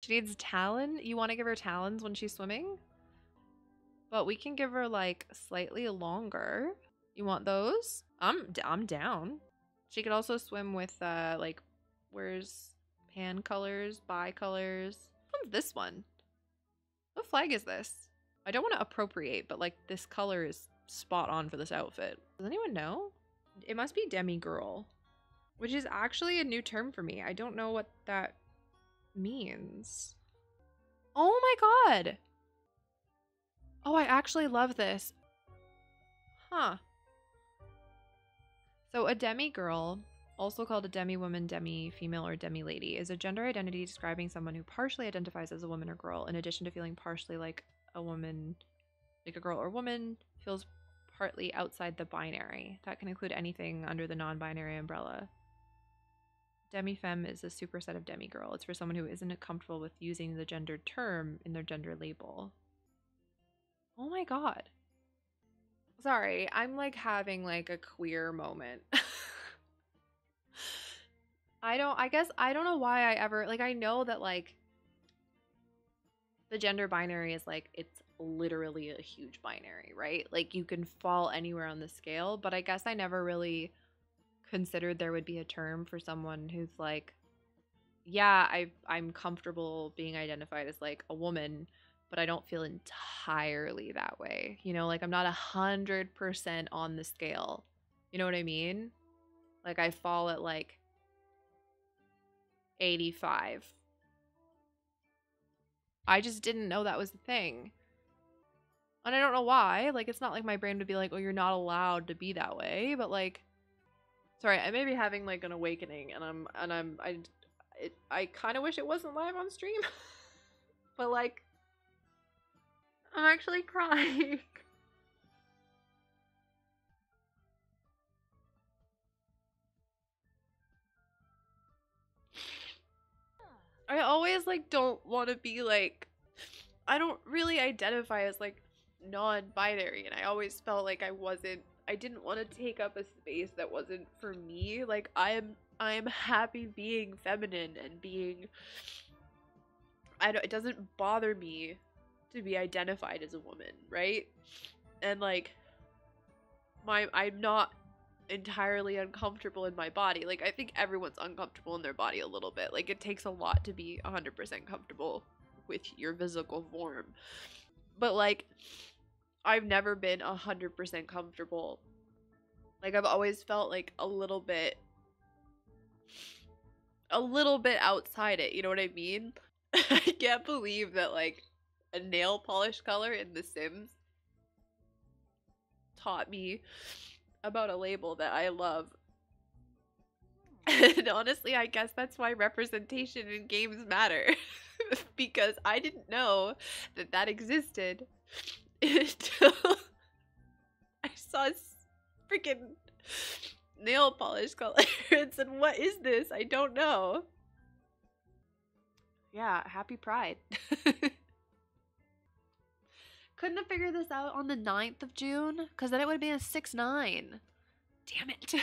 She needs talon. You want to give her talons when she's swimming? But we can give her like slightly longer. You want those? I'm I'm down. She could also swim with uh like where's pan colors, bicolors. What's this one? What flag is this? I don't want to appropriate, but like this color is spot on for this outfit. Does anyone know? It must be demi girl, which is actually a new term for me. I don't know what that means. Oh my god. Oh, I actually love this. Huh. So a demi girl, also called a demi woman, demi female, or demi lady, is a gender identity describing someone who partially identifies as a woman or girl, in addition to feeling partially like a woman, like a girl or woman, feels partly outside the binary. That can include anything under the non binary umbrella. Demi-femme is a superset of demi-girl. It's for someone who isn't comfortable with using the gendered term in their gender label. Oh my god. Sorry, I'm like having like a queer moment. I don't I guess I don't know why I ever like I know that like the gender binary is like it's literally a huge binary, right? Like you can fall anywhere on the scale, but I guess I never really considered there would be a term for someone who's like yeah, I I'm comfortable being identified as like a woman, but I don't feel entirely that way. You know, like I'm not a hundred percent on the scale. You know what I mean? Like I fall at like 85. I just didn't know that was the thing. And I don't know why. Like it's not like my brain would be like, "Oh, you're not allowed to be that way," but like sorry, I may be having like an awakening and I'm and I'm I it, I kind of wish it wasn't live on stream. but like I'm actually crying. I always like don't want to be like I don't really identify as like non-binary and I always felt like I wasn't I didn't want to take up a space that wasn't for me. Like I'm I'm happy being feminine and being I don't it doesn't bother me to be identified as a woman, right? And like my I'm not entirely uncomfortable in my body. Like I think everyone's uncomfortable in their body a little bit. Like it takes a lot to be 100% comfortable with your physical form. But like I've never been 100% comfortable. Like I've always felt like a little bit a little bit outside it, you know what I mean? I can't believe that like a nail polish color in The Sims taught me about a label that I love. And honestly, I guess that's why representation in games matter. because I didn't know that that existed I saw freaking nail polish color and said, What is this? I don't know. Yeah, happy pride. Couldn't have figured this out on the 9th of June, because then it would have been a 6 9. Damn it.